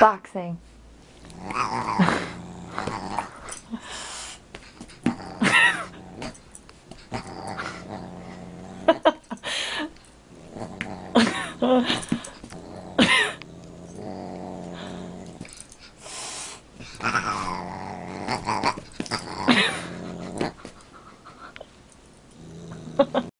Boxing. ハハハハ。